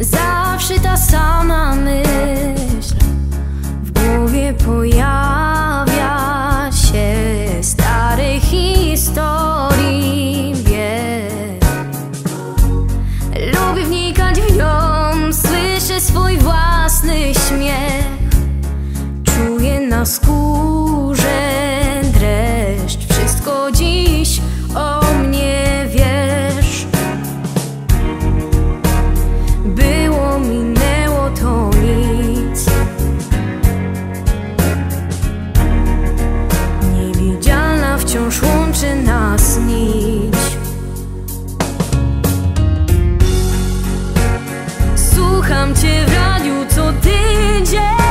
Zawsze ta sama myśl W głowie pojawia się. Starych historii bieg Lubię wnikać w nią Słyszę swój własny śmiech. Czuję na skórze Słucham cię w radiu co tydzień.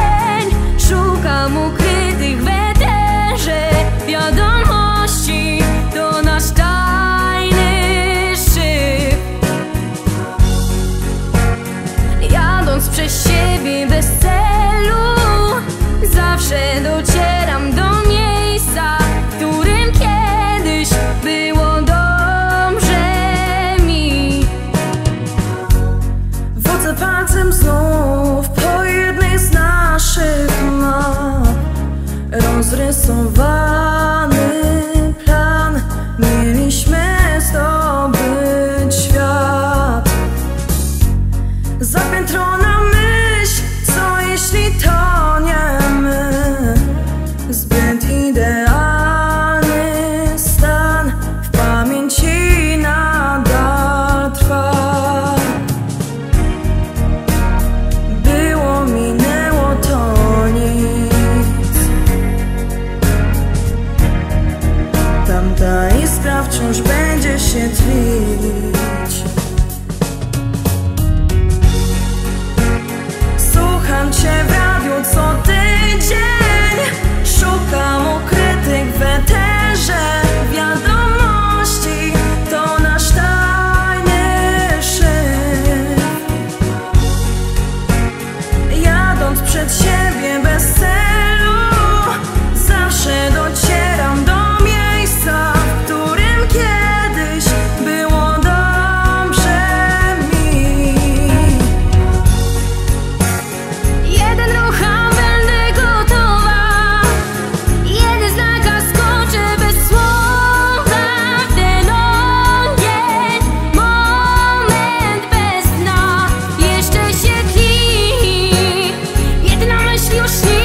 razem znów po jednej z naszych map Rozrysowany plan. Mieliśmy zdobyć świat. Zapiętrony wciąż będzie się drzwić Słucham Cię w radiu co tydzień. Szukam ukrytych w eterze wiadomości. To nasz tajny szyb Jadąc przed siebie see